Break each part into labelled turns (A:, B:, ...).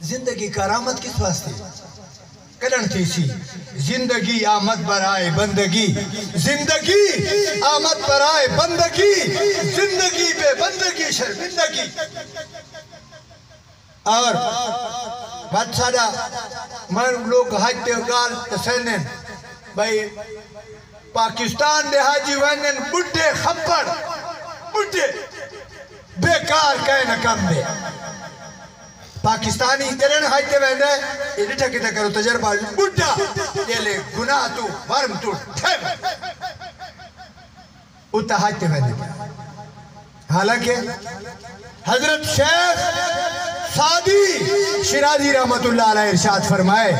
A: ज़िंदगी करामत किस वास्ते? करण सी। ज़िंदगी आमद पर आए बंदगी। ज़िंदगी आमद पर आए बंदगी। ज़िंदगी पे बंदगी, शर्मिंदगी। और बात सारा मन लोग हज गाल तसैन भाई, पाकिस्तान दे हाजी वनन बुढ़े खप्पड़ बुढ़े बेकार कहे न कम दे पाकिस्तानी जरन हाइते वेंदे ये डिठा किता करो तजर्बा ये ले गुनाह तू वर्म तू, ठेम। उता हाइते वेंदे हालाँकि, हज़रत शेख सादी शिराजी रहमतुल्लाह अलैह इरशाद फरमाए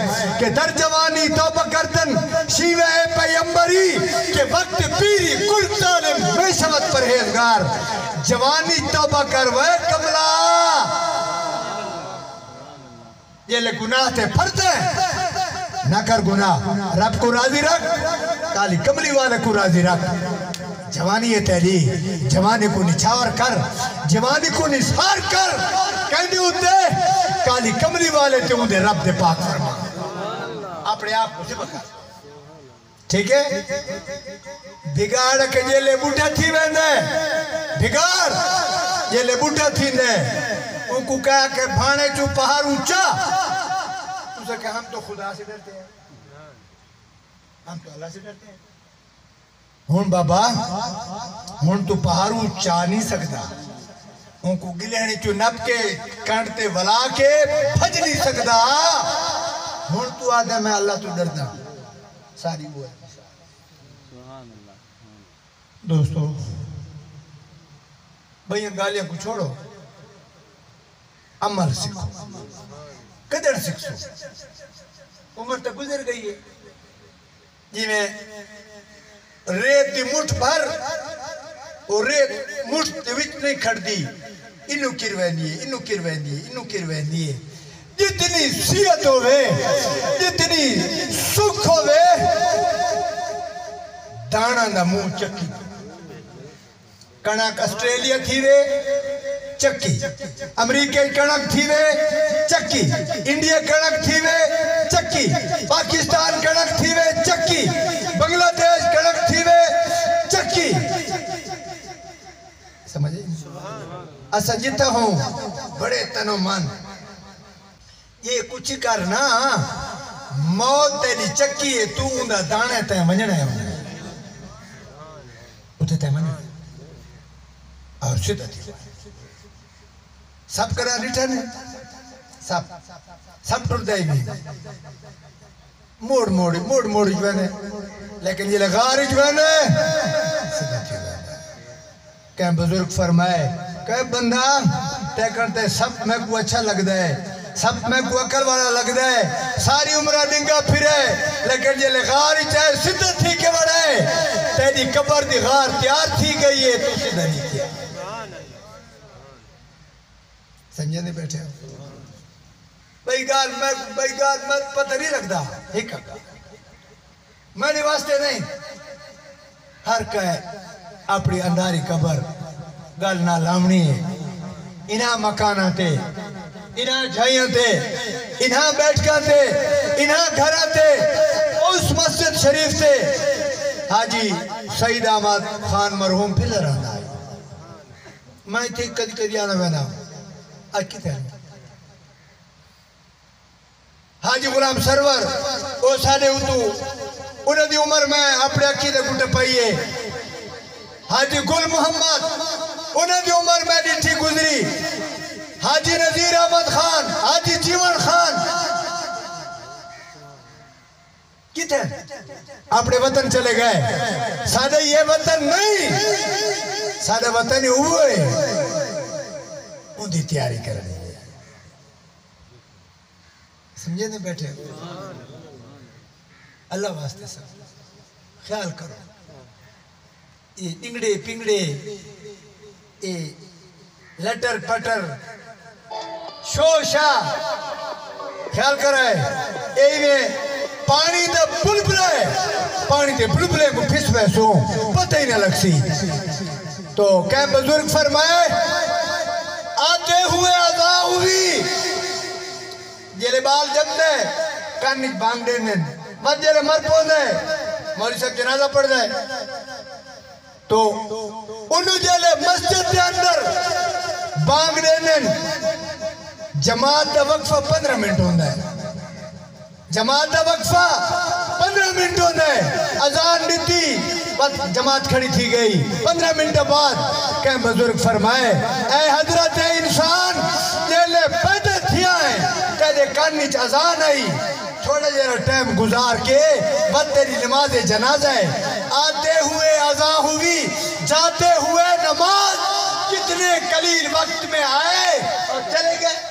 A: कि दर जवानी तौबा करतन, शीवे पैगंबरी के वक्त पीरी कुल जालिम बेशमत परहेजगार। जवानी तौबा कर वे कमला ये ले गुनाह थे फरते ना कर गुनाह। रब को राज़ी रख, काली कमली वाले को राज़ी रख। जवानी तैली जवानी को निछावर कर, जवानी को निसार कर। कहते उते, काली कमली वाले ते उदे रब दे पाक फरमा। अपने आप को जिब कर। ठीक है? बिगाड़ के जे ले बूढ़ा थी वेंदे। बिगाड़ जे ले बूढ़ा थी ने। उनको कहा के भाने चू पहाड़ ऊँचा। उसे कहा हम तो खुदा से डरते हैं। हम तो अल्लाह से डरते हैं। हूँ बाबा हूँ तू पहाड़ ऊँचा नहीं सकता। उनको गिलहनी चू नप के कंड ते वला के भज नहीं सकता। हूँ तू आदे मैं अल्लाह तू डरदा। सारी वो है। दोस्तों भैया गालियाँ को छोड़ो। अमल सीखो। कदर सीखो। उम्र तो गुजर गई है। जिमें रेत मुठ भर और रेत मुठ विच नहीं खड़दी। इनू किरवैनी है इनू किरवैनी है इनू किरवैनी है। जितनी सीहत होवे, जितनी सुख होवे दाना दा मुँह चकी कणक ऑस्ट्रेलिया वे चक्की। अमेरिका कणक थी वे, चक्की। इंडिया कणक थी वे, चक्की। पाकिस्तान कणक थी वे, चक्की। बांग्लादेश कणक थी वे, चक्की। समझे? असा जिता हूँ, बड़े तनो मन। ये कुछ करना मौत तेरी चक्की है, तू उंदा दाने ते वजना है। उते ते वजना और सीधा थी। सब करा रिटर्न है। सब सब टुट जाएगी। मोड़ मोड़ मोड़ मोड़ जवाने लेकिन ये लगार सीधा थी कह बुज़ुर्ग फरमाए, कह बंदा, तय करते, सब मैं को अच्छा लगता है। सब में को अकल वाला लगता है। सारी उम्र डिंगा फिरे। लेकिन ये लगार चाहे सीधा थी के बड़े। तेरी कबर दी गार तैयार थी गई है, तू सीधा नहीं किया। समझे नहीं बैठे भाई गाल मैं, भाई गाल मैं पता नहीं लगता। एक मेरे वास्ते नहीं। हर कह, अपनी अंधारी कबर, गल ना लावनी है। इन्हा मकाना ते, इन्हा झाइया ते, इन्हा बैठका ते, इन्हा घरा ते, उस मस्जिद शरीफ से हाजी, सईद अहमद खान मरहूम फिर रहा मैं इतने कदी कदी आना मैना हाजी गुलाम सरवर साढ़े उम्र में अपने अक्की दे गुटे पाइए हाजी गुल मोहम्मद उन्हें उम्र में डिठी गुजरी। हाजी नजीर अहमद खान, हाजी जीवन खान। कितने अपने वतन चले गए। सादे ये वतन नहीं। सादे वतन ही हुए। उनकी तैयारी करनी है। समझे नहीं बैठे अल्लाह वास्ते सब। ख्याल करो। ये डिंगड़े पिंगड़े, ये लटर पटर, शोशा। ख्याल करे। यही में पानी दा बुलबुले पानी के बुलबुले को फिस पता ही ना लगसी तो क्या बुज़ुर्ग फरमाए? आते हुए हुई। जेले बाल जमदे कान बांग देने मत जेले मर पोंदे मौलवी साहब जनाजा पढ़ जाए तो जेले मस्जिद के अंदर बांग देने जमात का वक्फा पंद्रह मिनट होता है। जमात का वक्फा पंद्रह मिनट है अजान दी बस जमात खड़ी थी गई। पंद्रह मिनट बाद कह, बुज़ुर्ग फरमाए, ऐ हज़रत है इंसान, जेले पैदा थिया है, तेरे कान अजान आई। थोड़ा जरा टाइम गुजार के, बस तेरी नमाज़ जनाजा है। आते हुए अजा हुई, जाते हुए नमाज़, कितने कलील वक्त में आए और चले गए।